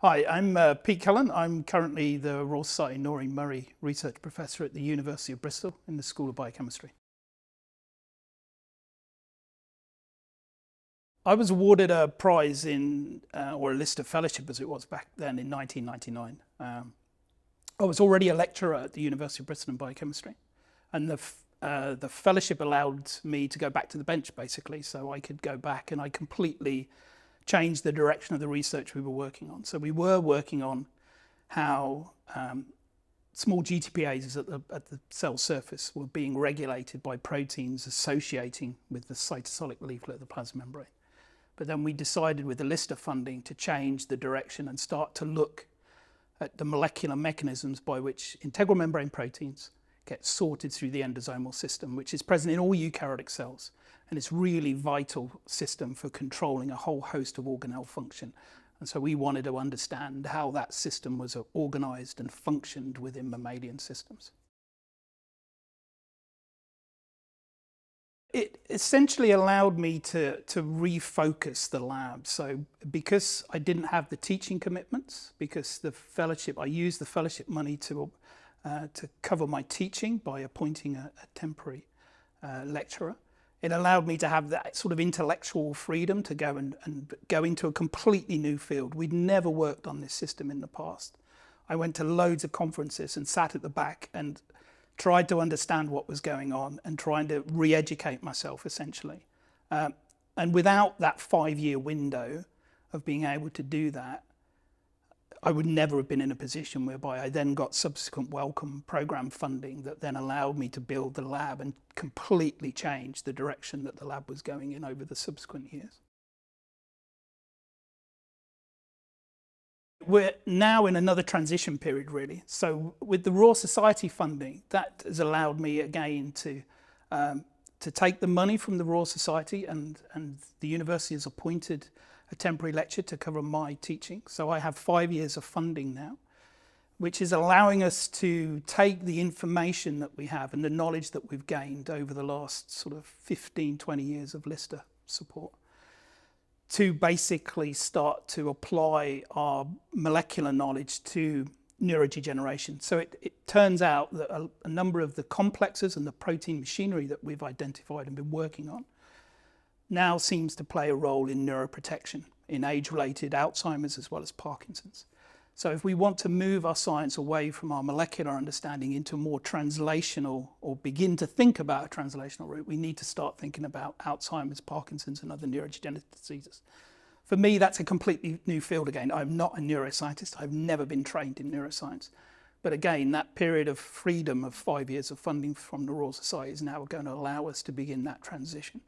Hi, I'm uh, Pete Cullen. I'm currently the Royal Society Noreen Murray Research Professor at the University of Bristol in the School of Biochemistry. I was awarded a prize in, uh, or a Lister fellowship as it was back then in 1999. Um, I was already a lecturer at the University of Bristol in biochemistry, and the, uh, the fellowship allowed me to go back to the bench basically, so I could go back and I completely changed the direction of the research we were working on. So we were working on how um, small GTPases at the, at the cell surface were being regulated by proteins associating with the cytosolic leaflet of the plasma membrane. But then we decided with the Lister funding to change the direction and start to look at the molecular mechanisms by which integral membrane proteins get sorted through the endosomal system, which is present in all eukaryotic cells and it's really vital system for controlling a whole host of organelle function. And so we wanted to understand how that system was organized and functioned within mammalian systems. It essentially allowed me to, to refocus the lab. So because I didn't have the teaching commitments, because the fellowship, I used the fellowship money to, uh, to cover my teaching by appointing a, a temporary uh, lecturer it allowed me to have that sort of intellectual freedom to go and, and go into a completely new field. We'd never worked on this system in the past. I went to loads of conferences and sat at the back and tried to understand what was going on and trying to re-educate myself essentially. Um, and without that five-year window of being able to do that, I would never have been in a position whereby I then got subsequent Wellcome program funding that then allowed me to build the lab and completely change the direction that the lab was going in over the subsequent years. We're now in another transition period, really. So with the Royal Society funding, that has allowed me again to um, to take the money from the Royal Society and, and the university has appointed a temporary lecture to cover my teaching. So I have five years of funding now, which is allowing us to take the information that we have and the knowledge that we've gained over the last sort of 15, 20 years of Lister support to basically start to apply our molecular knowledge to neurodegeneration. So it, it turns out that a, a number of the complexes and the protein machinery that we've identified and been working on now seems to play a role in neuroprotection in age-related Alzheimer's as well as Parkinson's. So if we want to move our science away from our molecular understanding into more translational or begin to think about a translational route, we need to start thinking about Alzheimer's, Parkinson's and other neurodegenerative diseases. For me, that's a completely new field again. I'm not a neuroscientist. I've never been trained in neuroscience. But again, that period of freedom of five years of funding from the Royal Society is now going to allow us to begin that transition.